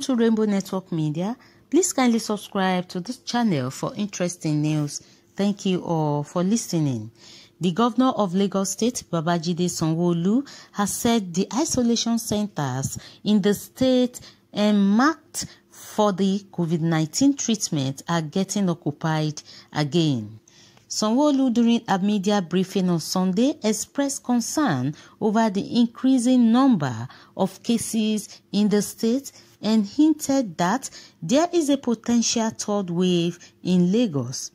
Welcome to Rainbow Network Media. Please kindly subscribe to this channel for interesting news. Thank you all for listening. The governor of Lagos State, Babajide Sanwo-Olu, has said the isolation centers in the state and marked for the COVID-19 treatment are getting occupied again. Sanwo-Olu, during a media briefing on Sunday, expressed concern over the increasing number of cases in the state and hinted that there is a potential third wave in Lagos.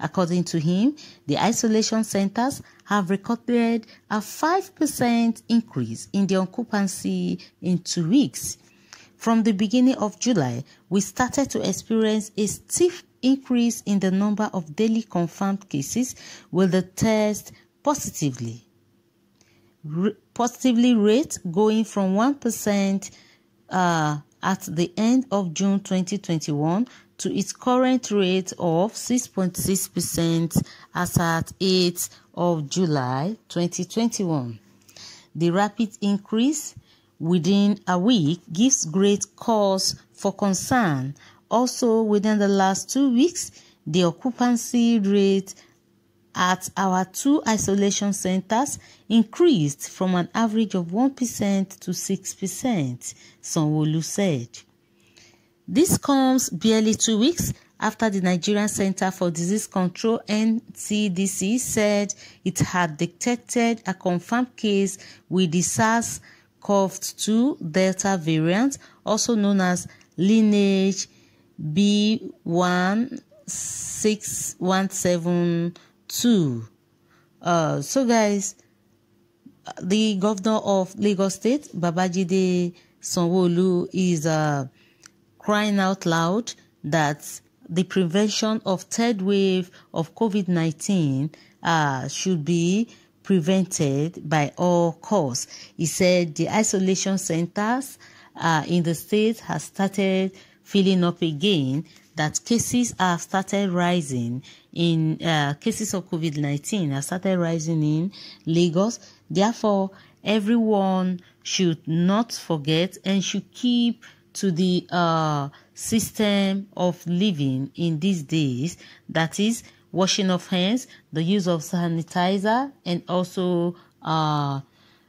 According to him, the isolation centers have recorded a 5% increase in the occupancy in two weeks. From the beginning of July, we started to experience a steep increase in the number of daily confirmed cases with the test positively. Positively rate going from 1% uh, at the end of June 2021 to its current rate of 6.6% as at 8 of July 2021. The rapid increase within a week gives great cause for concern also, within the last two weeks, the occupancy rate at our two isolation centers increased from an average of 1% to 6%, Sanwo-Olu said. This comes barely two weeks after the Nigerian Center for Disease Control NCDC said it had detected a confirmed case with the SARS-CoV-2 Delta variant, also known as lineage B16172. Uh, so, guys, the governor of Lagos State, Babajide Sanwo-Olu, is uh, crying out loud that the prevention of third wave of COVID-19 uh, should be prevented by all costs. He said the isolation centers uh, in the state has started filling up again that cases have started rising in uh, cases of COVID-19 have started rising in Lagos. Therefore, everyone should not forget and should keep to the uh, system of living in these days. That is washing of hands, the use of sanitizer, and also uh,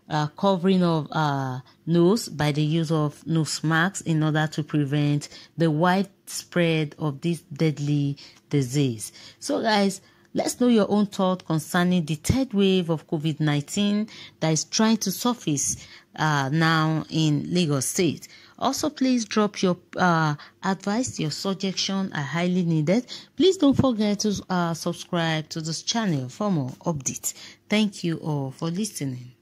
uh, covering of uh, nose by the use of nose masks in order to prevent the widespread of this deadly disease. So, guys, let's know your own thought concerning the third wave of COVID 19 that is trying to surface uh, now in Lagos State. Also, please drop your uh, advice, your suggestion are highly needed. Please don't forget to uh, subscribe to this channel for more updates. Thank you all for listening.